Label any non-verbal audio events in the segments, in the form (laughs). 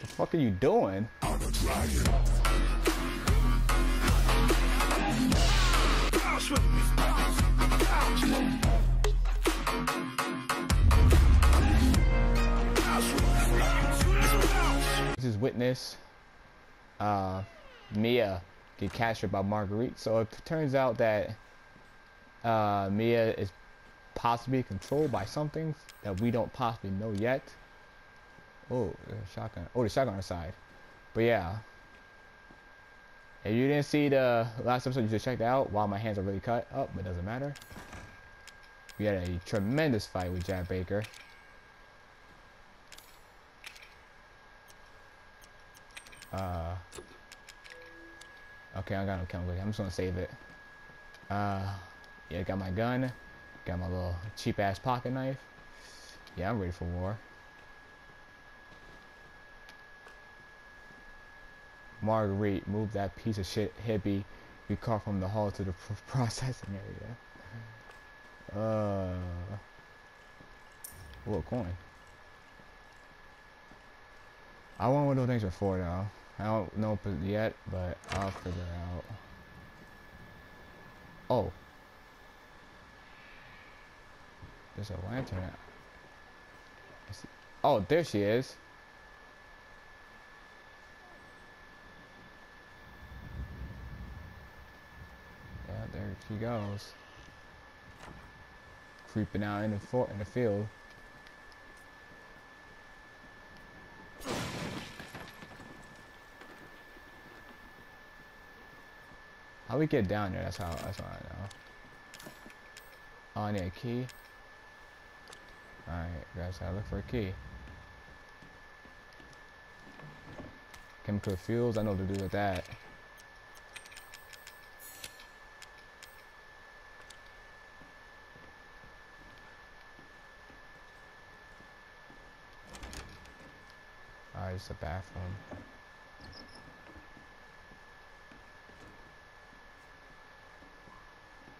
The fuck are you doing? This is witness uh, Mia get captured by Marguerite. So it turns out that uh, Mia is possibly controlled by something that we don't possibly know yet. Oh, shotgun. Oh, the shotgun on side. But yeah. If you didn't see the last episode, you just checked out while my hands are really cut up, but it doesn't matter. We had a tremendous fight with Jack Baker. Uh, okay, I got no chemical. I'm just gonna save it. Uh, yeah, got my gun. Got my little cheap ass pocket knife. Yeah, I'm ready for war. Marguerite, move that piece of shit hippie we caught from the hall to the (laughs) processing area. Uh, what coin? I wonder what those things are for now. I don't know yet, but I'll figure out. Oh. There's a lantern. Oh, there she is. Yeah, she goes. Creeping out in the fort in the field. How we get down there? That's how. That's what I know. Oh, I need a key. All right, guys. I look for a key. Chemical fuels. I know what to do with that. A bathroom.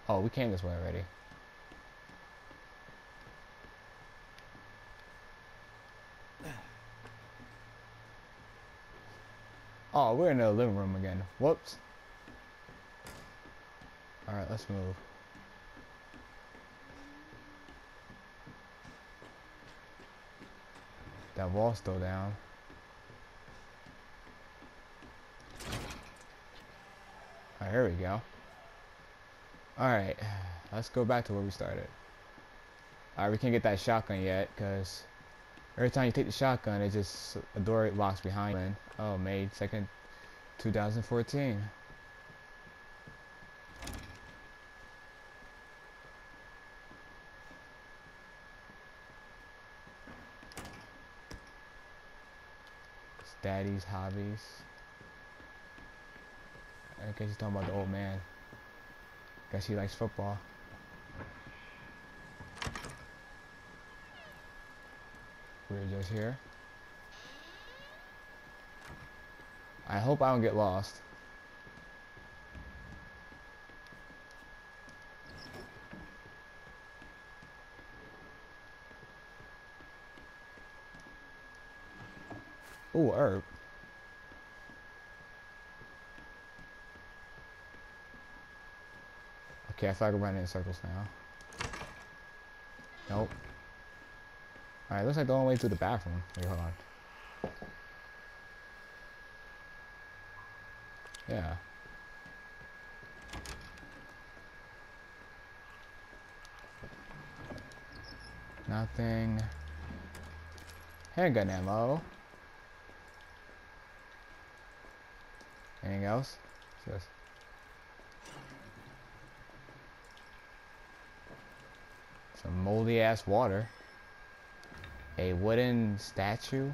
Oh, we came this way already. Oh, we're in the living room again. Whoops. Alright, let's move. That wall's still down. Alright, here we go. Alright, let's go back to where we started. Alright, we can't get that shotgun yet, because every time you take the shotgun, it just, a door locks behind you. Oh, May 2nd, 2014. It's daddy's hobbies. I guess he's talking about the old man. Guess he likes football. We're just here. I hope I don't get lost. Ooh, herb. Okay, I feel like I'm run in circles now. Nope. Alright, looks like the only way to the bathroom. Wait, hold on. Yeah. Nothing. Handgun ammo. Anything else? What's this? Some moldy ass water. A wooden statue.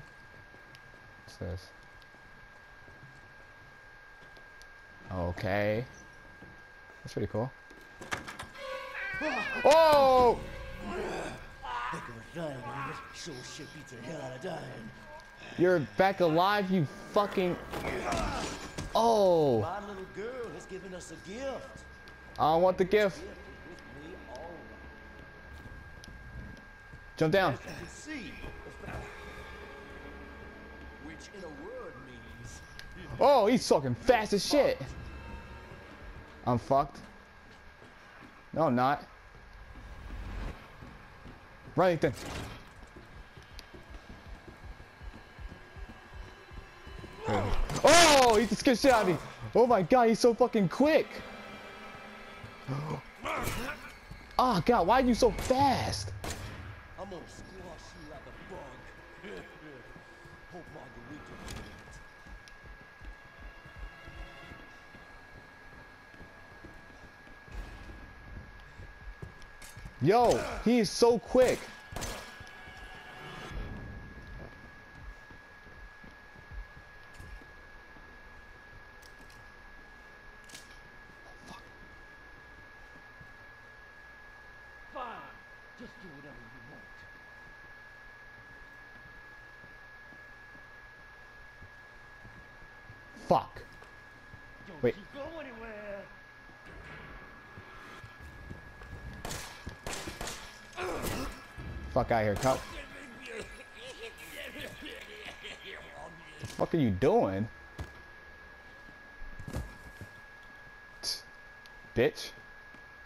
What's this? Okay. That's pretty cool. Oh! You're back alive, you fucking. Oh! My little girl has given us a gift. I want the gift. Jump down. As you can see, which in a word means. Oh, he's fucking fast as shit. I'm fucked. No, I'm not. Right then. Oh, he just get shit out of me. Oh my god, he's so fucking quick. Oh (gasps) god, why are you so fast? I'm gonna squash you like a bug. Hope Margarita will do it. Yo, he is so quick. Fine. Just do whatever you want. Fuck. Wait. you go anywhere. Fuck out of here, cup. The fuck are you doing? Tch, Bitch.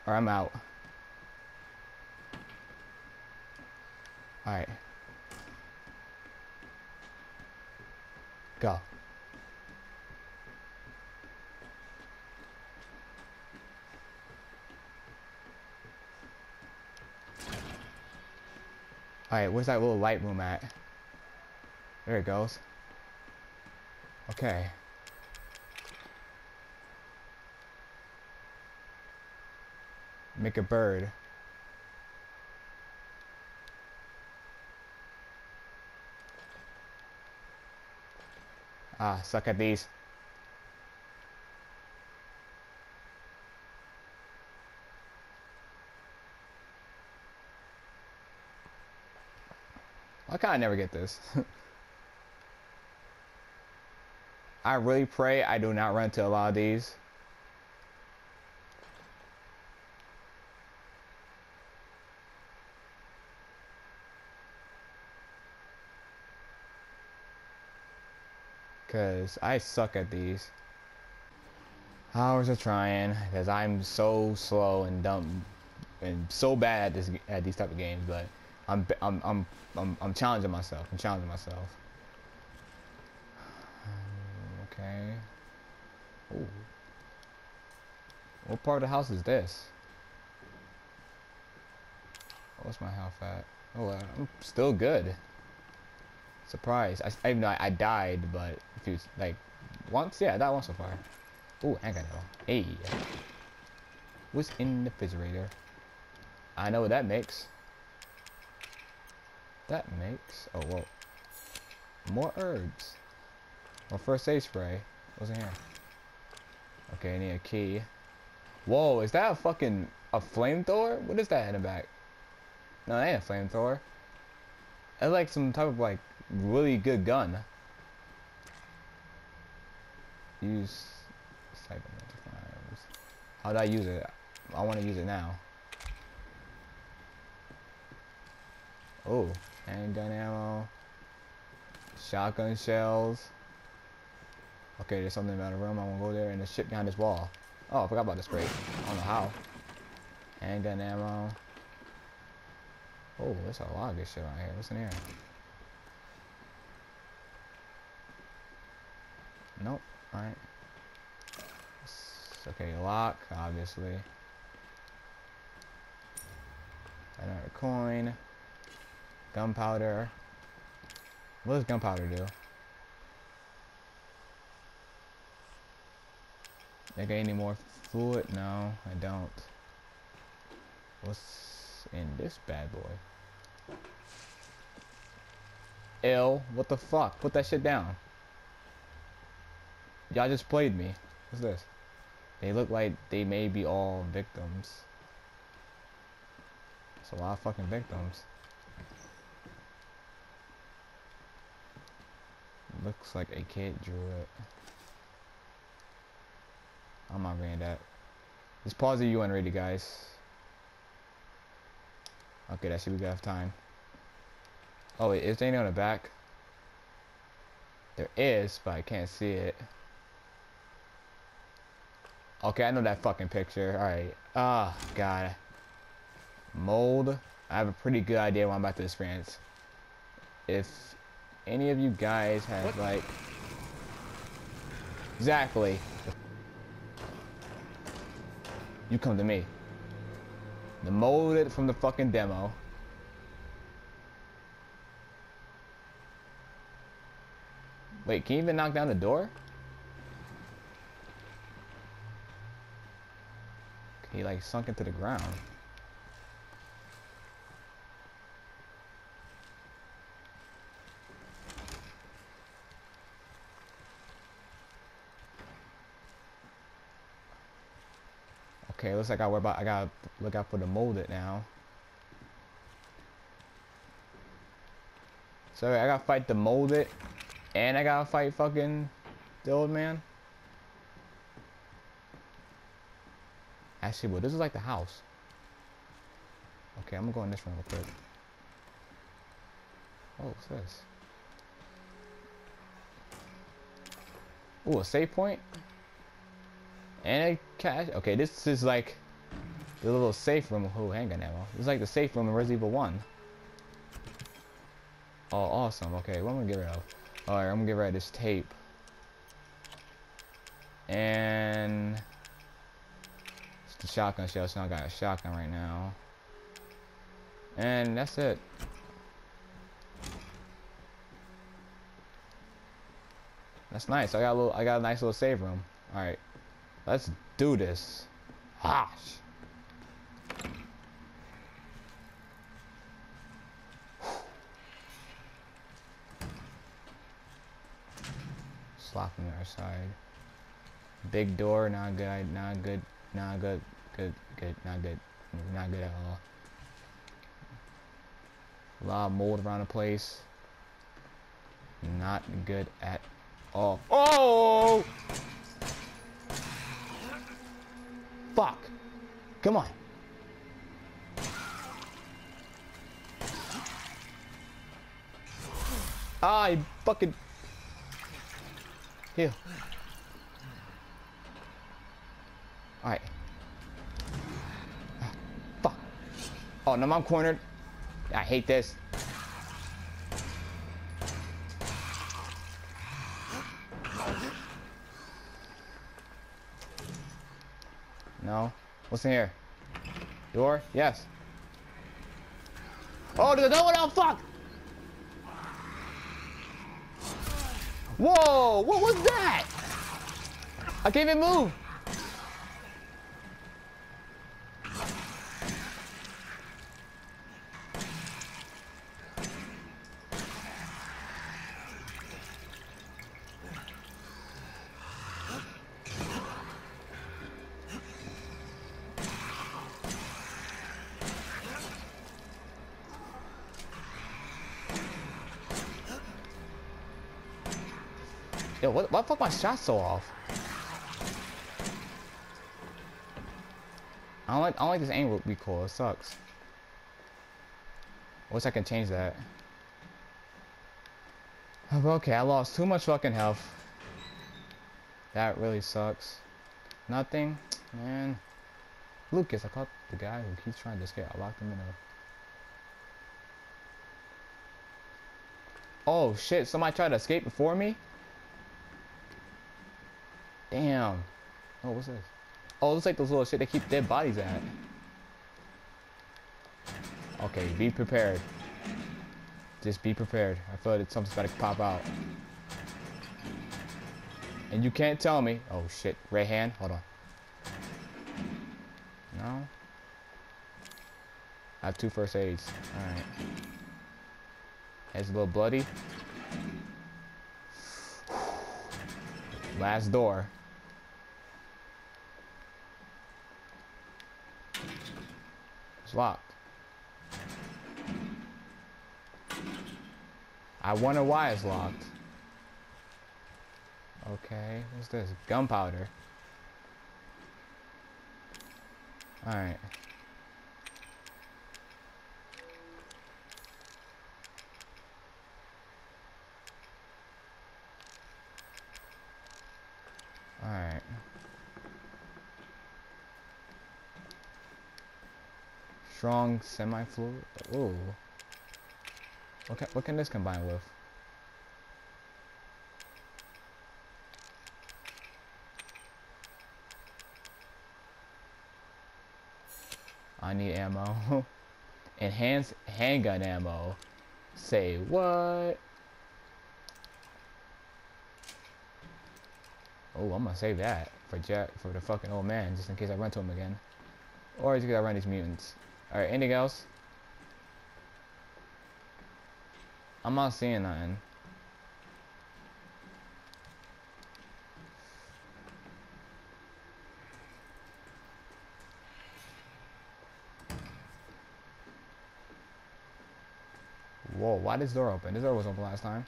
Or I'm out. Alright. Go. Alright, where's that little light room at? There it goes. Okay. Make a bird. Ah, suck at these. Can't I never get this? (laughs) I really pray I do not run into a lot of these. Cause I suck at these. Hours of trying, cause I'm so slow and dumb and so bad at this at these type of games, but I'm I'm I'm I'm, I'm challenging myself. I'm challenging myself. (sighs) Okay. Ooh. What part of the house is this? What's my health at? Oh, uh, I'm still good. Surprise! I, I I, I died, but if you like once, yeah, that once so far. Ooh, I got no. Hey, what's in the refrigerator? I know what that makes. That makes. Oh whoa. More herbs. Or first aid spray. What's in here? Okay, I need a key. Whoa, is that a fucking a flamethrower? What is that in the back? No, that ain't a flamethrower. It's like some type of like really good gun. Use. How do I use it? I want to use it now. Oh, handgun ammo. Shotgun shells. Okay, there's something about a room. I'm gonna go there and there's shit behind this wall. Oh, I forgot about the spray. I don't know how. Handgun ammo. Oh, there's a lot of good shit out here. What's in here? Nope. Alright. Okay, lock, obviously. Another coin. Gunpowder. What does gunpowder do? I got any more fluid? No, I don't. What's in this bad boy? L, what the fuck? Put that shit down. Y'all just played me. What's this? They look like they may be all victims. It's a lot of fucking victims. Looks like a kid drew it. I'm not reading that. Just pause the UN ready, guys. Okay, that should be enough time. Oh wait, is there anything on the back? There is, but I can't see it. Okay, I know that fucking picture. Alright. Ah, God. Mold. I have a pretty good idea what I'm about to experience. If any of you guys have, What? like... Exactly. You come to me. The molded from the fucking demo. Wait, can you even knock down the door? He like sunk into the ground. Okay, looks like I worry about I gotta look out for the molded now. So I gotta fight the molded and I gotta fight fucking the old man. Actually, well, this is like the house. Okay, I'm gonna go in this room real quick. Oh, what's this? Ooh, a save point? And a cash. Okay, this is like the little safe room. Oh, handgun ammo. This is like the safe room in Resident Evil 1. Oh, awesome. Okay, what am I gonna get rid of? Alright, I'm gonna get rid of this tape. And it's the shotgun shell, so I got a shotgun right now. And that's it. That's nice. I got a little I got a nice little save room. Let's do this. Hosh. Slap our side. Big door, not good, not good, not good, good, good, not good, not good at all. A lot of mold around the place. Not good at all. Oh! Fuck. Come on. I fucking. Heal. Alright. Ah, fuck. Oh, no, I'm cornered. I hate this. No. What's in here? Door? Yes. Oh, there's another one. Oh, fuck! Whoa! What was that? I can't even move. Yo, what, why the fuck my shot so off? I don't like, I don't like this aim recoil. It sucks. I wish I can change that. (sighs) Okay, I lost too much fucking health. That really sucks. Nothing, man. Lucas, I caught the guy who keeps trying to escape. I locked him in a. Oh shit! Somebody tried to escape before me. Damn. Oh, what's this? Oh, it looks like those little shit they keep dead bodies at. Okay, be prepared. Just be prepared. I feel like something's about to pop out. And you can't tell me. Oh shit, red hand. Hold on. No. I have two first aids. All right. It's a little bloody. (sighs) Last door. It's locked. I wonder why it's locked. Okay, what's this? Gunpowder. Alright. Strong semi-fluid. Ooh. What can, what can this combine with? I need ammo. (laughs) Enhanced handgun ammo. Say what? Oh, I'm gonna save that for Jack for the fucking old man, just in case I run to him again, or just because I run these mutants. All right, anything else? I'm not seeing nothing. Whoa, why this door open? This door was open last time.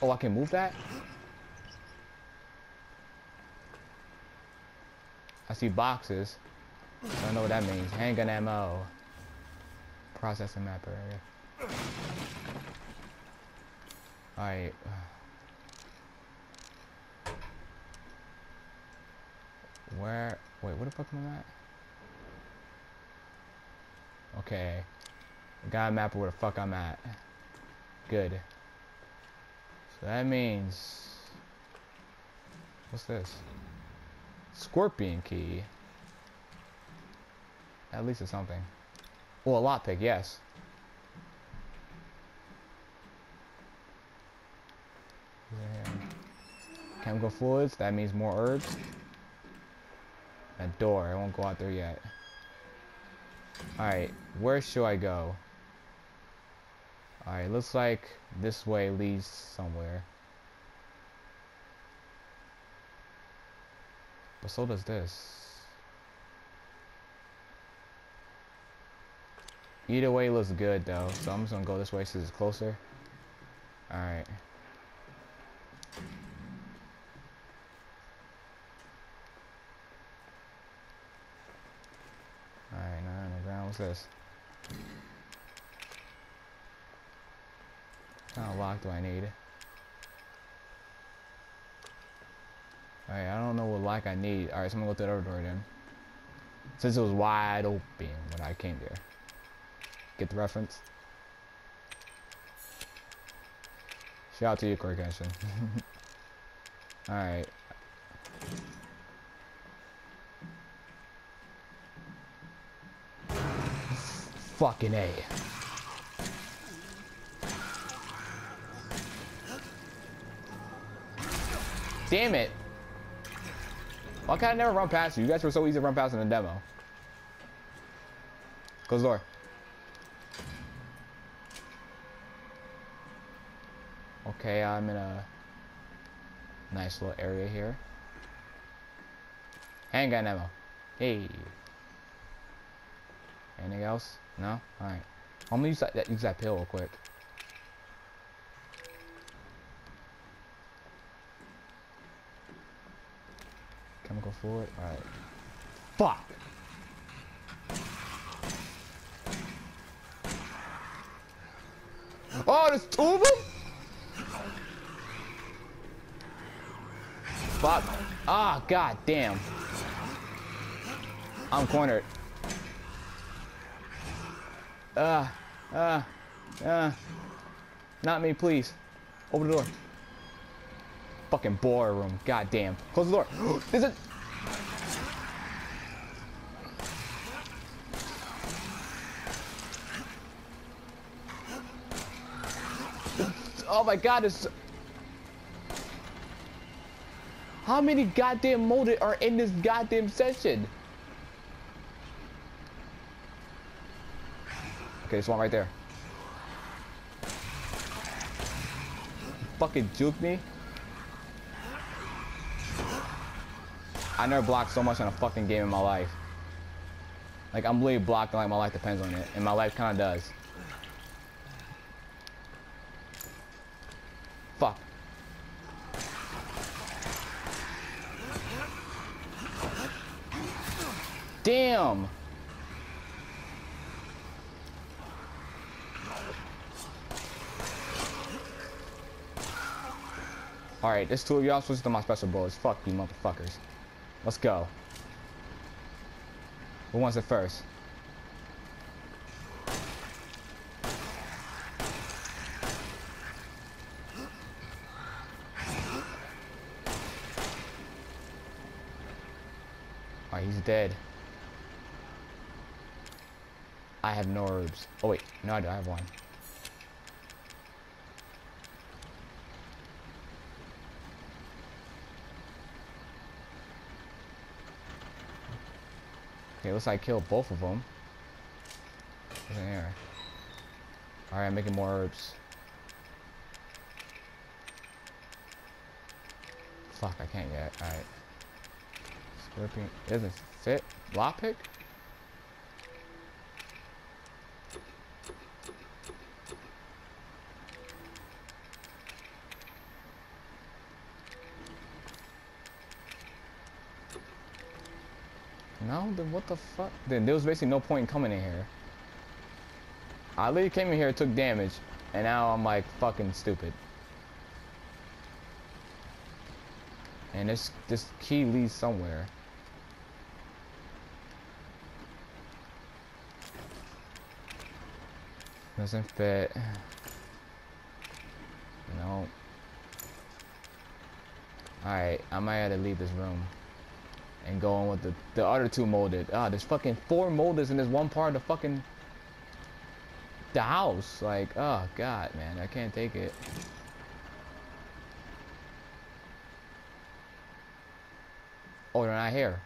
Oh, I can move that? See boxes. I don't know what that means. Handgun ammo. Processing map area. Alright. Where? Wait, where the fuck am I at? Okay. Got a map of where the fuck I'm at. Good. So that means... What's this? Scorpion key. At least it's something. Well, a lockpick, yes. Yeah. Chemical fluids, that means more herbs. A door, I won't go out there yet. Alright, where should I go? Alright, looks like this way leads somewhere. But so does this. Either way looks good though, so I'm just gonna go this way since it's closer. Alright. Alright, now on the ground, what's this? Of lock do I need? Alright, I don't know what lock I need. Alright, so I'm gonna go through the other door then. Since it was wide open when I came there. Get the reference? Shout out to you, Cory Kenshin. (laughs) Alright. Fucking A. Damn it. Why can't I never run past you? You guys were so easy to run past in the demo. Close the door. Okay, I'm in a nice little area here. Handgun ammo. Hey. Anything else? No? Alright. I'm gonna use that, use that pill real quick. Chemical fluid? Alright. Fuck! Oh, there's two of them? Fuck. Ah, god damn. I'm cornered. Uh, uh, uh. Not me, please. Open the door. Fucking boiler room. God damn. Close the door. (gasps) Is it? Oh my god, it's... How many goddamn molded are in this goddamn session? Okay, there's one right there. Fucking juke me. I never blocked so much on a fucking game in my life. Like, I'm literally blocked like my life depends on it. And my life kind of does. Fuck. Alright, this two of y'all switch to my special bullets. Fuck you motherfuckers. Let's go. Who wants it first? Alright, he's dead. I have no herbs. Oh wait, no I do, I have one. Okay, looks like I killed both of them. What's? Alright, I'm making more herbs. Fuck, I can't yet. Alright. Scorpion. It doesn't fit. Lockpick? No, then what the fuck? Then there was basically no point in coming in here. I literally came in here, took damage, and now I'm like fucking stupid. And this this key leads somewhere. Doesn't fit. No. Alright, I might have to leave this room and go on with the, the other two molded. Ah, there's fucking four molders in this one part of the fucking the house. Like, oh god, man, I can't take it. Oh, they're not here.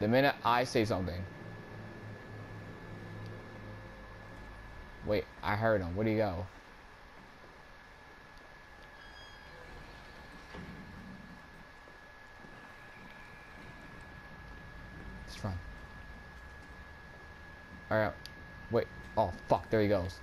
The minute I say something. Wait, I heard him. Where'd he go? Let's run. Alright. Wait. Oh, fuck. There he goes.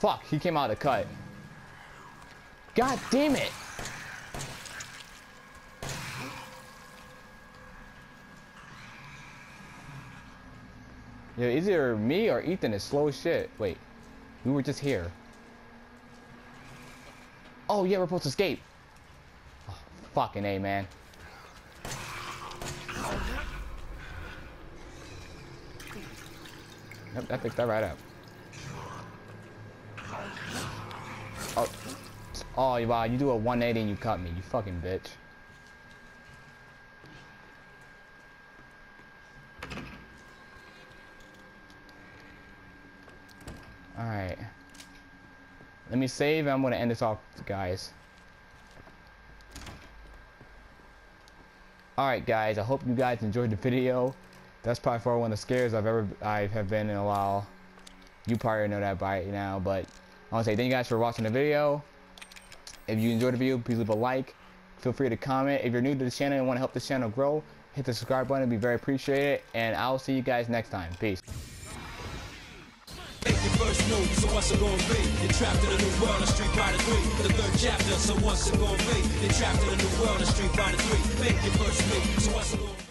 Fuck, he came out of cut. God damn it! Yeah, either me or Ethan is slow as shit. Wait, we were just here. Oh yeah, we're supposed to escape. Oh, fucking A, man. Yep, that picked that right up. Oh, oh wow, uh, you do a 180 and you cut me, you fucking bitch. Alright. Let me save I'm gonna end this off, guys. Alright guys, I hope you guys enjoyed the video. That's probably far one of the scares I've ever I have been in a while. You probably know that by now, but I want to say thank you guys for watching the video. If you enjoyed the video, please leave a like. Feel free to comment. If you're new to the channel and want to help this channel grow, hit the subscribe button. It'd be very appreciated. And I'll see you guys next time. Peace. Move, so what's it gonna be? You're trapped in a new world, a street by the three. The third chapter, so what's it gonna be? You're trapped in a new world, a street by the three. Make your first move, so what's it gonna be?